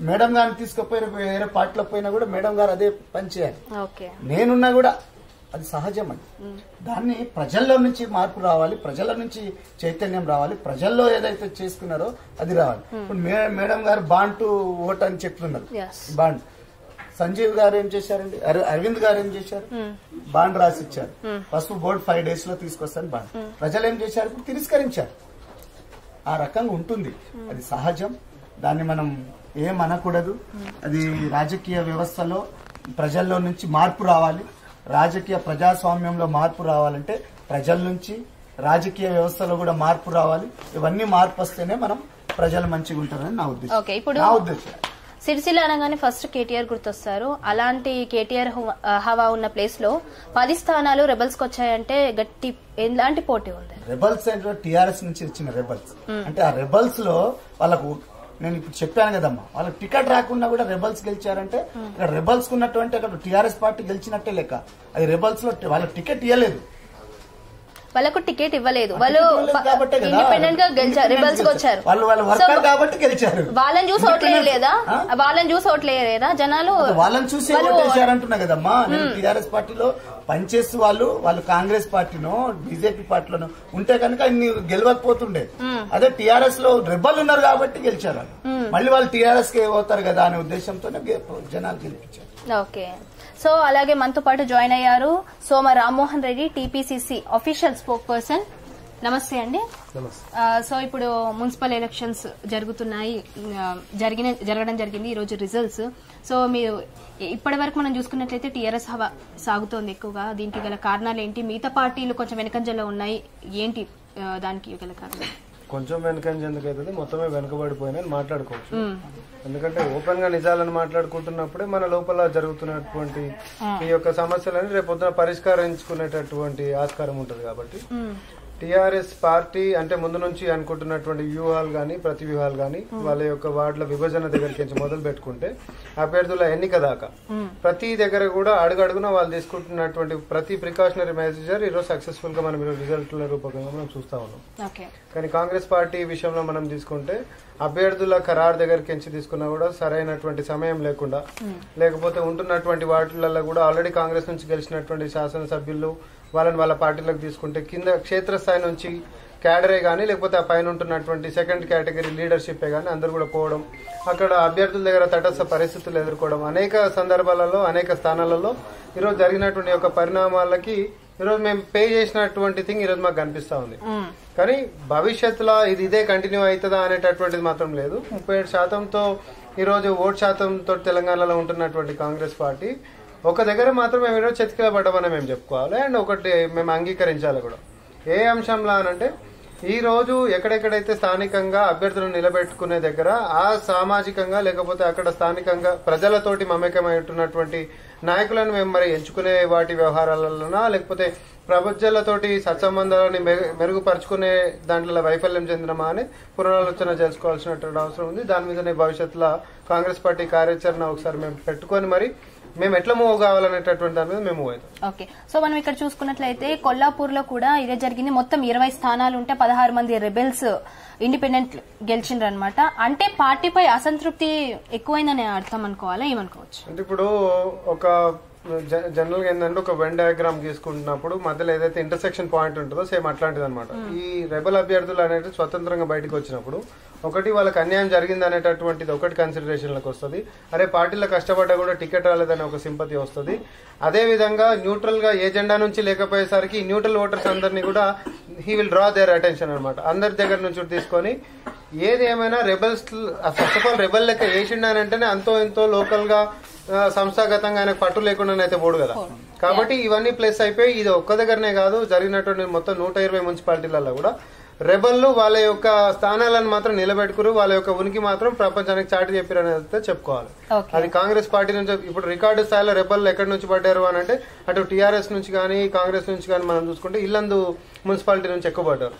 Madam గారిని తీసుకుపోయిన వేరే పార్టీలో పోయినా కూడా మేడం గారు అదే పని చేయాలి. నేనున్నా కూడా అది సహజం అండి. దాన్ని ప్రజల్లో నుంచి మార్పు రావాలి ప్రజల నుంచి చైతన్యం రావాలి ప్రజల్లో ఏదైతే చేసుకున్నారో అది రావాలి. ఇప్పుడు మేడం గారు బాండ్ టు ఓట్ అని చెప్తున్నారు. బాండ్. సంజీవ్ గారు ఏం చేశారండి? అర- అరవింద్ గారు ఏం చేశారు? బాండ్ రాసి ఇచ్చారు పసుపు బోర్డు ఫైవ్ డేస్లో తీసుకొస్తాను బాండ్. ప్రజలు ఏం చేశారు? తిరస్కరించారు. ఆ రకంగా ఉంటుంది. అది సహజం. దాన్ని మనం ఏం అనకూడదు అది రాజకీయ వ్యవస్థలో ప్రజల్లో నుంచి మార్పు రావాలి. రాజకీయ ప్రజాస్వామ్యంలో మార్పు రావాలంటే ప్రజల నుంచి రాజకీయ వ్యవస్థలో కూడా మార్పు రావాలి. ఇవన్నీ మార్పు వస్తేనే మనం ప్రజలు మంచిగా ఉంటారని నా ఉద్దేశం. నా ఉద్దేశం. సిరిసిల్ల అనగానే ఫస్ట్ కేటీఆర్ గుర్తొస్తారు. అలాంటి కేటీఆర్ హువ- హవా ఉన్న ప్లేస్లో పది స్థానాలు రెబల్స్కి వచ్చాయంటే గట్టి ఎలాంటి పోటీ ఉంది? రెబల్స్ అంటే టిఆర్ఎస్ నుంచి వచ్చిన రెబల్స్. అంటే ఆ రెబల్స్లో వాళ్ళకు నేను ఇప్పుడు చెప్పాను కదమ్మా వాళ్ళకి టికెట్ రాకుండా కూడా రెబల్స్ గెలిచారంటే ఇక్కడ రెబల్స్ ఉన్నటువంటి అక్కడ టిఆర్ఎస్ పార్టీ గెలిచినట్టే లెక్క. అది రెబల్స్లో వాళ్ళకి టికెట్ ఇవ్వలేదు వాళ్ళకు టికెట్ ఇవ్వలేదు. వాళ్ళు. ఇండిపెండెంట్గా గెలిచారు. రిబల్స్కి వచ్చారు వాళ్ళని చూసి ఓట్లు వేయలేదా? ఆ? వాళ్ళని చూసి ఓట్లు వేయలేదా? జనాలు వాళ్ళని చూసి కదమ్మా. టీఆర్ఎస్ పార్టీలో పనిచేస్తూ వాళ్ళు వాళ్ళు కాంగ్రెస్ పార్టీనో బీజేపీ పార్టీలోనో ఉంటే కనుక ఇన్ని గెలవకపోతుండే. అదే టీఆర్ఎస్లో రెబ్బలు ఉన్నారు కాబట్టి గెలిచారు. మళ్ళీ వాళ్ళు టీఆర్ఎస్కి పోతారు కదా అనే ఉద్దేశంతోనే జనాలు గెలిపించారు. ఓకే. సో అలాగే మనతో పాటు జాయిన్ అయ్యారు Soma Rammohan Reddy TPCC official spokesperson నమస్తే. అండి సో ఇప్పుడు మున్సిపల్ ఎలక్షన్స్ జరుగుతున్నాయి. జరిగిన జరగడం జరిగింది. ఈ రోజు రిజల్ట్స్ సో మీరు ఇప్పటి వరకు మనం చూసుకున్నట్లయితే టీఆర్ఎస్ హవా సాగుతోంది ఎక్కువగా. దీనికి గల కారణాలు ఏంటి? మిగతా పార్టీలు కొంచెం వెనకంజలో ఉన్నాయి. ఏంటి దానికి గల కారణం కొంచెం వెనకంజ ఎందుకు అవుతుంది? మొత్తమే వెనుకబడిపోయినా మాట్లాడుకోవచ్చు. ఎందుకంటే ఓపెన్గా నిజాలను మాట్లాడుకుంటున్నప్పుడే మన లోపల జరుగుతున్నటువంటి ఈ యొక్క సమస్యలని రేపు పొద్దున పరిష్కరించుకునేటటువంటి ఆస్కారం ఉంటుంది కాబట్టి టిఆర్ఎస్ పార్టీ అంటే ముందు నుంచి అనుకుంటున్నటువంటి వ్యూహాలు కానీ ప్రతి వ్యూహాలు కానీ వాళ్ళ యొక్క వార్డుల విభజన దగ్గరికి నుంచి మొదలు పెట్టుకుంటే అభ్యర్థుల ఎన్నిక దాకా. ప్రతి దగ్గర కూడా అడుగడుగున వాళ్ళు తీసుకుంటున్నటువంటి ప్రతి ప్రికాషనరీ మెజర్ ఈరోజు సక్సెస్ఫుల్గా మనం ఈరోజు రిజల్ట్ల రూపకంగా మనం చూస్తా ఉన్నాం. కానీ కాంగ్రెస్ పార్టీ విషయంలో మనం తీసుకుంటే అభ్యర్థుల ఖరారు దగ్గరికి ఎంచి తీసుకున్నా కూడా సరైనటువంటి సమయం లేకుండా లేకపోతే ఉంటున్నటువంటి వాటిలలో కూడా ఆల్రెడీ కాంగ్రెస్ నుంచి గెలిచినటువంటి శాసనసభ్యులు వాళ్ళని వాళ్ళ పార్టీలకు తీసుకుంటే కింద క్షేత్రస్థాయి నుంచి క్యాడరే కానీ లేకపోతే ఆ పైన ఉంటున్నటువంటి సెకండ్ కేటగిరీ లీడర్షిప్పే కానీ అందరూ కూడా పోవడం అక్కడ అభ్యర్థుల దగ్గర తటస్థ పరిస్థితులు ఎదుర్కోవడం అనేక సందర్భాలలో అనేక స్థానాలలో ఈరోజు జరిగినటువంటి యొక్క పరిణామాలకి ఈరోజు మేము పే చేసినటువంటి థింగ్ ఈరోజు మాకు కనిపిస్తా ఉంది. కానీ భవిష్యత్తులో ఇది ఇదే కంటిన్యూ అవుతుందా అనేటటువంటిది మాత్రం లేదు. ముప్పై ఏడు శాతంతో ఈరోజు ఓట్ శాతంతో తెలంగాణలో ఉంటున్నటువంటి కాంగ్రెస్ పార్టీ ఒక దగ్గర మాత్రం మేము ఈరోజు చెతికిలబడ్డామని మేము చెప్పుకోవాలి. అండ్ ఒకటి మేము అంగీకరించాలి కూడా. ఏ అంశంలో అనంటే ఈరోజు ఎక్కడెక్కడైతే స్థానికంగా అభ్యర్థులను నిలబెట్టుకునే దగ్గర ఆ సామాజికంగా లేకపోతే అక్కడ స్థానికంగా ప్రజలతోటి మమేకమైనటువంటి నాయకులను మేము మరి ఎంచుకునే వాటి వ్యవహారాలలోనా లేకపోతే ప్రపంచాలతోటి సత్సంబంధాలని మెరుగుపరుచుకునే దాంట్లో వైఫల్యం చెందినమా అని పునరాలోచన చేసుకోవాల్సినటువంటి అవసరం ఉంది. దాని మీదనే భవిష్యత్తులో కాంగ్రెస్ పార్టీ కార్యాచరణ ఒకసారి మేము పెట్టుకొని మరి మేము ఎట్లా మూవ్ కావాలనేటటువంటి దాని మీద మేము మూవ్ అవుతాం. ఓకే సో మనం ఇక్కడ చూసుకున్నట్లయితే కొల్లాపూర్లో కూడా ఇదే జరిగింది. మొత్తం ఇరవై స్థానాలు ఉంటే పదహారు మంది రెబెల్స్ ఇండిపెండెంట్ గెలిచిండ్రు అనమాట అంటే పార్టీపై అసంతృప్తి ఎక్కువైందని అర్థం అనుకోవాలా? ఏమనుకోవచ్చు? అంటే ఇప్పుడు ఒక జ- జనరల్గా ఏంటంటే ఒక వెన్ డయాగ్రామ్ తీసుకుంటున్నప్పుడు మధ్యలో ఏదైతే ఇంటర్సెక్షన్ పాయింట్ ఉంటుందో సేమ్ అట్లాంటిది అనమాట ఈ రెబల్ అభ్యర్థులు అనేది స్వతంత్రంగా బయటకు వచ్చినప్పుడు ఒకటి వాళ్ళకి అన్యాయం జరిగింది అనేటటువంటిది ఒకటి కన్సిడరేషన్లకు వస్తుంది. అరే పార్టీలో కష్టపడ్డా కూడా టికెట్ రాలేదని ఒక సింపతి వస్తుంది. అదే విధంగా న్యూట్రల్గా ఏ జెండా నుంచి లేకపోయేసరికి న్యూట్రల్ ఓటర్స్ అందరినీ కూడా he will draw their attention అనమాట అందరి దగ్గర నుంచి తీసుకొని ఏది ఏమైనా rebels first of all rebel లెక్క వేసిండానంటేనే అంతో ఎంతో లోకల్గా ఆ, సంస్థాగతంగా ఆయనకు పట్టు లేకుండా అయితే పోడు కదా. కాబట్టి ఇవన్నీ ప్లస్ అయిపోయి ఇది ఒక్క దగ్గరనే కాదు జరిగినటువంటి మొత్తం నూట ఇరవై మున్సిపాలిటీలలో కూడా రెబల్లు వాళ్ళ యొక్క స్థానాలను మాత్రం నిలబెట్టుకురు వాళ్ళ యొక్క ఉనికి మాత్రం ప్రపంచానికి చాటి చెప్పారని అయితే చెప్పుకోవాలి అది కాంగ్రెస్ పార్టీ నుంచి ఇప్పుడు రికార్డు స్థాయిలో రెబల్ ఎక్కడి నుంచి పడ్డారు అని అంటే అటు టీఆర్ఎస్ నుంచి కానీ కాంగ్రెస్ నుంచి కానీ మనం చూసుకుంటే ఇల్లందు మున్సిపాలిటీ నుంచి ఎక్కువ పడ్డారు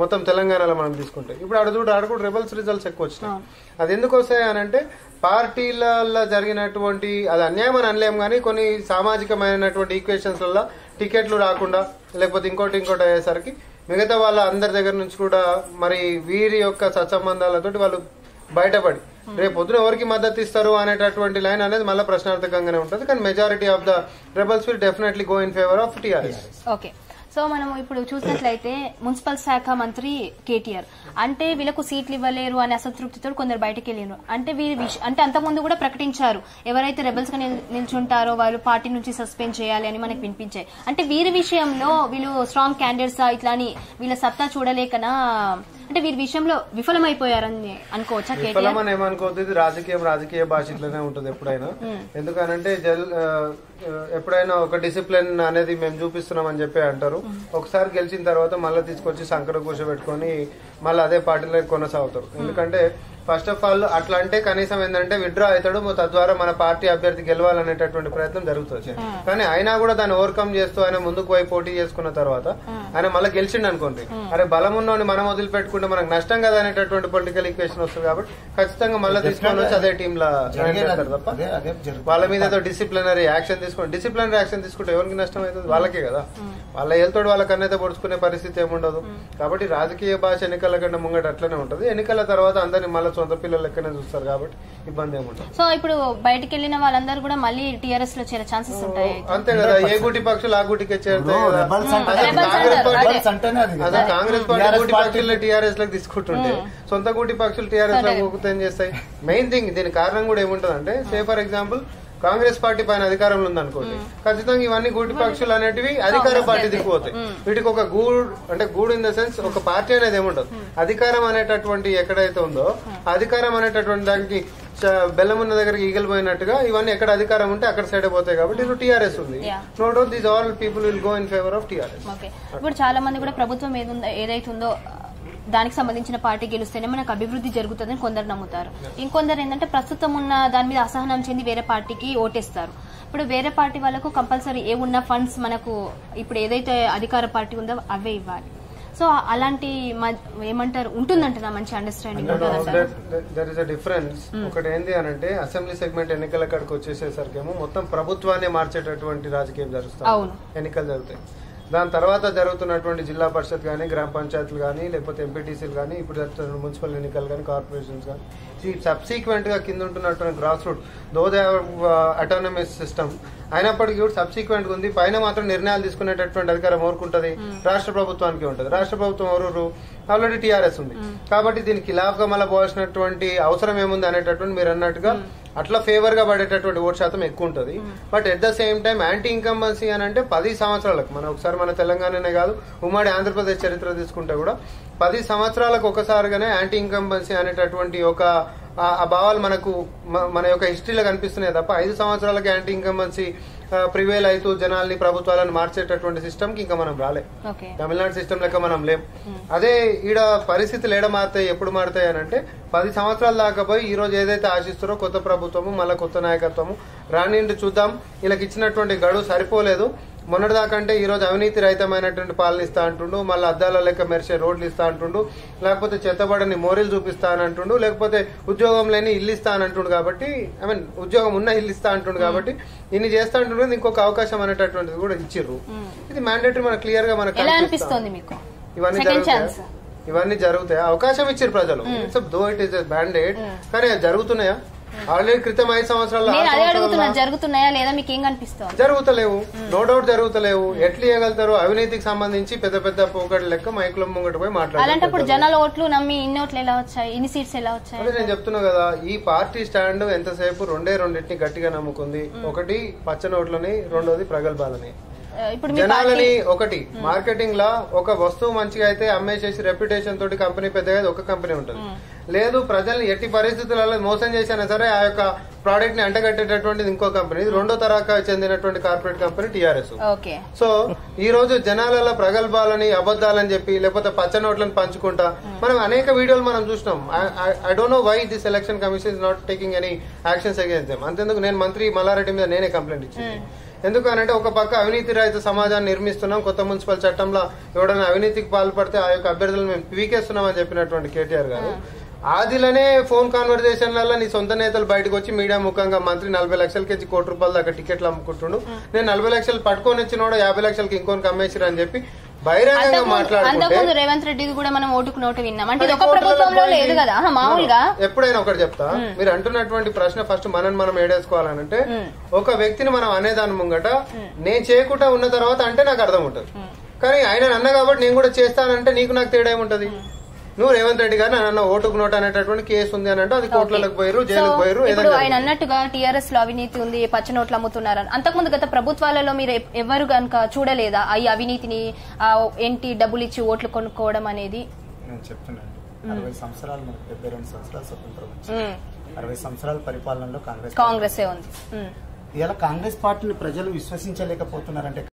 మొత్తం తెలంగాణలో మనం తీసుకుంటే. ఇప్పుడు ఆడ చూడు ఆడ కూడా రెబల్స్ రిజల్ట్స్ ఎక్కువ వచ్చినాయి. అది ఎందుకు వస్తాయి అని అంటే పార్టీలలో జరిగినటువంటి అది అన్యాయం అని అనలేం కానీ కొన్ని సామాజికమైనటువంటి ఈక్వేషన్స్ వల్ల టికెట్లు రాకుండా లేకపోతే ఇంకోటి ఇంకోటి అయ్యేసరికి మిగతా వాళ్ళ అందరి దగ్గర నుంచి కూడా మరి వీరి యొక్క సత్సంబంధాలతోటి వాళ్ళు బయటపడి రేపు పొద్దున ఎవరికి మద్దతు ఇస్తారు అనేటటువంటి లైన్ అనేది మళ్ళీ ప్రశ్నార్థకంగానే ఉంటుంది. కానీ majority of the rebels will definitely go in favour of TRS okay so మనం ఇప్పుడు చూసినట్లయితే మున్సిపల్ శాఖ మంత్రి కేటీఆర్. అంటే వీళ్ళకు సీట్లు ఇవ్వలేరు అనే అసంతృప్తితో కొందరు బయటకు వెళ్ళారు అంటే వీరి అంటే అంతకుముందు కూడా ప్రకటించారు. ఎవరైతే రెబల్స్గా నిల్- నిల్చుంటారో వాళ్ళు పార్టీ నుంచి సస్పెండ్ చేయాలి అని మనకు వినిపించాయి. అంటే వీరి విషయంలో వీళ్ళు స్ట్రాంగ్ క్యాండిడేట్స్ ఇట్లా అని వీళ్ళ సత్తా చూడలేకనా? అంటే వీరి విషయంలో విఫలమైపోయారని అనుకోవచ్చా కేటీఆర్? విఫలమని ఏమనుకోవద్దు. ఇది రాజకీయం రాజకీయ భాష ఇట్లనే ఉంటుంది ఎప్పుడైనా. ఎందుకనంటే జల్ ఎప్పుడైనా ఒక డిసిప్లిన్ అనేది మేము చూపిస్తున్నాం అని చెప్పి అంటారు. ఒకసారి గెలిచిన తర్వాత మళ్ళీ తీసుకొచ్చి సంకర కూర్చోబెట్టుకొని మళ్ళీ అదే పార్టీలో కొనసాగుతారు. ఎందుకంటే ఫస్ట్ ఆఫ్ ఆల్ అట్లా అంటే కనీసం ఏంటంటే విత్డ్రా అవుతాడు తద్వారా మన పార్టీ అభ్యర్థి గెలవాలనేటటువంటి ప్రయత్నం జరుగుతుంది. కానీ అయినా కూడా దాన్ని ఓవర్కమ్ చేస్తూ ఆయన ముందుకు పోయి పోటీ చేసుకున్న తర్వాత ఆయన మళ్ళీ గెలిచిండు అనుకోండి. అరే బలం ఉన్నోని మనం వదిలిపెట్టుకుంటే మనకు నష్టం కదా అనేటటువంటి పొలిటికల్ ఈక్వేషన్ వస్తుంది కాబట్టి ఖచ్చితంగా మళ్ళీ తీసుకొని వచ్చి అదే టీమ్ లా తప్ప అదే అదే జరుగుతుంది. వాళ్ళ మీద ఏదో డిసిప్లినరీ యాక్షన్ తీసుకోండి డిసిప్లినరీ యాక్షన్ తీసుకుంటే ఎవరికి నష్టం అవుతుంది? వాళ్ళకే కదా. వాళ్ళ ఏళ్ళతోటి వాళ్ళ కన్నైతే పొడుచుకునే పరిస్థితి ఏముండదు. కాబట్టి రాజకీయ భాష ఎన్నికల కన్నా ముంగట అట్లనే ఉంటది. ఎన్నికల తర్వాత అందరినీ మళ్ళీ సొంత పిల్లలు లెక్కనే చూస్తారు కాబట్టి ఇబ్బంది ఏముండదు సో ఇప్పుడు బయటకు వెళ్ళిన వాళ్ళందరూ కూడా మళ్ళీ టీఆర్ఎస్లో చేరే ఛాన్సెస్ ఉంటాయి. అంతే కదా ఏ గుటి పక్షులు ఆ గుటికే చేరుతాయి అదే. రెబల్స్ కాంగ్రెస్ పార్టీ- గుటి పక్షులు టీఆర్ఎస్లకు తీసుకుంటుంటే సొంత గుటి పక్షులు టీఆర్ఎస్లకు చేస్తాయి? మెయిన్ థింగ్ దీని కారణం కూడా ఏముంటది అంటే say for example Congress party పైన అధికారంలో ఉందనుకోండి ఖచ్చితంగా ఇవన్నీ గూటి పక్షులు అనేటివి అధికార పార్టీ దిక్కుపోతాయి. వీటికి ఒక గూడు అంటే గూడు ఇన్ ద సెన్స్ ఒక పార్టీ అనేది ఏముండదు. అధికారం అనేటటువంటి ఎక్కడైతే ఉందో అధికారం అనేటటువంటి దానికి బెల్లం ఉన్న దగ్గరికి ఈగలు పోయినట్టుగా ఇవన్నీ ఎక్కడ అధికారం ఉంటే అక్కడ సైడ్ పోతాయి కాబట్టి ఇప్పుడు టీఆర్ఎస్ ఉంది. No doubt these all people will go in favour of TRS ఇప్పుడు చాలా మంది కూడా ప్రభుత్వం ఏదైతుందో దానికి సంబంధించిన పార్టీ గెలిస్తేనే మనకు అభివృద్ధి జరుగుతుందని కొందరు నమ్ముతారు. ఇంకొందరు ఏంటంటే ప్రస్తుతం ఉన్న దాని మీద అసహనం చెంది వేరే పార్టీకి ఓటేస్తారు. ఇప్పుడు వేరే పార్టీ వాళ్ళకు కంపల్సరీ ఏ ఉన్న ఫండ్స్ మనకు ఇప్పుడు ఏదైతే అధికార పార్టీ ఉందో అవే ఇవ్వాలి. సో అలాంటి ఏమంటారు? ఉంటుందంటారా మంచి understanding there is a difference ఒకటి ఏంది అని అంటే అసెంబ్లీ సెగ్మెంట్ ఎన్నికల కాడికి వచ్చేసేసరికి ఏమో మొత్తం ప్రభుత్వాన్ని మార్చేటటువంటి రాజకీయం జరుగుతుంది. అవును. ఎన్నికలు జరుగుతాయి. దాని తర్వాత జరుగుతున్నటువంటి జిల్లా పరిషత్ కానీ గ్రామ పంచాయతీలు కానీ లేకపోతే ఎంపీటీసీలు కానీ ఇప్పుడు జరుగుతున్న మున్సిపల్ ఎన్నికలు కానీ కార్పొరేషన్స్ కానీ ఈ సబ్సీక్వెంట్గా కింద ఉంటున్నటువంటి grass root though they autonomous system అయినప్పటికీ కూడా సబ్సీక్వెంట్ ఉంది. పైన మాత్రం నిర్ణయాలు తీసుకునేటటువంటి అధికారం ఎవరికి రాష్ట్ర ప్రభుత్వానికి ఉంటుంది. రాష్ట్ర ప్రభుత్వం ఎవరు ఆల్రెడీ టీఆర్ఎస్ ఉంది. కాబట్టి దీనికి ఖిలాఫ్గా మళ్ళీ పోవాల్సినటువంటి అవసరం ఏముంది అనేటటువంటి మీరు అన్నట్టుగా అట్లా ఫేవర్గా పడేటటువంటి ఓటు శాతం ఎక్కువ ఉంటుంది but at the same time anti incumbency అని అంటే పది సంవత్సరాలకు మనం ఒకసారి మన తెలంగాణనే కాదు ఉమ్మడి ఆంధ్రప్రదేశ్ చరిత్ర తీసుకుంటే కూడా పది సంవత్సరాలకు ఒకసారిగానే యాంటీ ఇన్కంబన్సీ అనేటటువంటి ఒక ఆ- భావాలు మనకు మన యొక్క హిస్టరీలో కనిపిస్తున్నాయి తప్ప ఐదు సంవత్సరాలకి యాంటీ ఇన్కంబన్సీ ప్రివేల్ అవుతూ జనాల్ని ప్రభుత్వాలను మార్చేటటువంటి సిస్టమ్కి ఇంకా మనం రాలే. తమిళనాడు సిస్టమ్ లెక్క మనం లేం. అదే ఈడ పరిస్థితులు ఏడ మారుతాయి ఎప్పుడు మారుతాయి అని అంటే పది సంవత్సరాల దాకా పోయి ఈ రోజు ఏదైతే ఆశిస్తారో కొత్త ప్రభుత్వము మళ్ళీ కొత్త నాయకత్వము రానిండి చూద్దాం. వీళ్ళకి ఇచ్చినటువంటి గడువు సరిపోలేదు. మొన్నటిదాకా అంటే ఈ రోజు అవినీతి రహితమైనటువంటి పాలన ఇస్తా అంటుండు మళ్ళీ అద్దాల లెక్క మెరిసే రోడ్లు ఇస్తా అంటుండు లేకపోతే చెత్తబడని మోరీలు చూపిస్తా అని అంటుండు లేకపోతే ఉద్యోగం లేని ఇల్లు ఇస్తా అంటుండు కాబట్టి ఐ మీన్ ఉద్యోగం ఉన్న ఇల్లు ఇస్తా అంటుండు కాబట్టి ఇన్ని చేస్తా అంటుండే ఇంకొక అవకాశం అనేటటువంటిది కూడా ఇచ్చిర్రు. ఇది మ్యాండేటరీ మనకు క్లియర్గా మనకు ఇవన్నీ జరుగుతాయా? ఇవన్నీ జరుగుతాయి? అవకాశం ఇచ్చారు ప్రజలు. దో ఇట్ ఇస్ బ్యాండెడ్ కానీ జరుగుతున్నాయా? ఆల్రెడీ క్రితం ఐదు సంవత్సరాల నేను అదే అడుగుతున్నా సంవత్సరాల జరుగుతున్నాయా లేదా మీకు ఏం కనిపిస్తోంది? జరుగుతలేవు. నో డౌట్ జరుగుతలేవు. ఎట్లా ఇవ్వగలుగుతారు అవినీతికి సంబంధించి పెద్ద పెద్ద పోకటి లెక్క మైకుల ముంగట పోయి అలాంటప్పుడు మాట్లాడారు జనాల ఓట్లు నమ్మి ఇన్ని ఓట్లు ఎలా వచ్చాయి? ఇన్ని సీట్స్ ఎలా వచ్చాయి? నేను చెప్తున్నా కదా ఈ పార్టీ స్టాండ్ ఎంతసేపు రెండే రెండింటిని గట్టిగా నమ్ముకుంది? ఒకటి పచ్చ నోట్లని రెండోది ప్రగల్భాలని. జనాలని ఒకటి. మార్కెటింగ్ లా ఒక వస్తువు మంచిగా అయితే అమ్మేసేసి రెప్యుటేషన్ తోటి కంపెనీ పెద్దగా ఒక కంపెనీ ఉంటుంది. లేదు ప్రజల్ని ఎట్టి పరిస్థితులలో మోసం చేసినా సరే ఆ యొక్క ప్రోడక్ట్ని అంటగట్టేటటువంటిది ఇంకో కంపెనీ రెండో తరహా చెందినటువంటి కార్పొరేట్ కంపెనీ టీఆర్ఎస్ సో ఈ రోజు జనాలలో ప్రగల్భాలని అబద్ధాలని చెప్పి లేకపోతే పచ్చ నోట్లను పంచుకుంటా. మనం అనేక వీడియోలు మనం చూసినాం. I don't know why this election commission is not taking any actions against them అంతేందుకు నేను మంత్రి మల్లారెడ్డి మీద నేనే కంప్లైంట్ ఇచ్చింది. ఎందుకనంటే ఒక పక్క అవినీతి రహిత సమాజాన్ని నిర్మిస్తున్నాం. కొత్త మున్సిపల్ చట్టంలో ఎవడైనా అవినీతికి పాల్పడితే ఆ యొక్క అభ్యర్థులను మేము పీకేస్తున్నామని చెప్పినటువంటి కేటీఆర్ గారు. ఆదిలోనే ఫోన్ కాన్వర్జేషన్లలో నీ సొంత నేతలు బయటకు వచ్చి మీడియా ముఖంగా మంత్రి నలభై లక్షలకి కోటి రూపాయల దాకా టికెట్లు అమ్ముకుంటుండు. నేను నలభై లక్షలు పట్టుకొని వచ్చినోడు యాభై లక్షలకి ఇంకొని అమ్మేసిరు అని చెప్పి బహిరంగంగా మాట్లాడుకుంటే రేవంత్ కూడా మనం ఓటుకు నోటు విన్నాం. అంటే ఒక ప్రభుత్వంలో. లేదు కదా? మామూలుగా? ఎప్పుడైనా ఒకటి చెప్తా. మీరు అంటున్నటువంటి ప్రశ్న ఫస్ట్ మనం మనం ఏడేసుకోవాలనంటే ఒక వ్యక్తిని మనం అనేదాని ముంగట నేను చేయకుండా ఉన్న తర్వాత అంటే నాకు అర్థం ఉంటుంది. కానీ ఆయన అన్న కాబట్టి నేను కూడా చేస్తానంటే నీకు నాకు తేడా ఏముంటది? నువ్వు రేవంత్ రెడ్డి గారు నన్ను ఓటుకు నోట్ అనేటటువంటి కేసు ఉంది అని అంటే అది కోర్టులకు పోయారు జైలుకు పోయారు ఇప్పుడు ఆయన అన్నట్టుగా టీఆర్ఎస్లో అవినీతి ఉంది పచ్చ నోట్లు అమ్ముతున్నారని. అంతకుముందు గత ప్రభుత్వాలలో మీరు ఎవరు గనుక చూడలేదా ఈ అవినీతిని ఏంటి డబ్బులు ఇచ్చి ఓట్లు కొనుక్కోవడం అనేది? నేను చెప్తున్నాను అరవై సంవత్సరాలు మనకు డెబ్బై రెండు సంవత్సరాలు స్వతంత్రం వచ్చింది. ఉమ్, అరవై సంవత్సరాల పరిపాలనలో కాంగ్రెస్ కాంగ్రెసే. ఇలా కాంగ్రెస్ పార్టీని ప్రజలు విశ్వసించలేకపోతున్నారంటే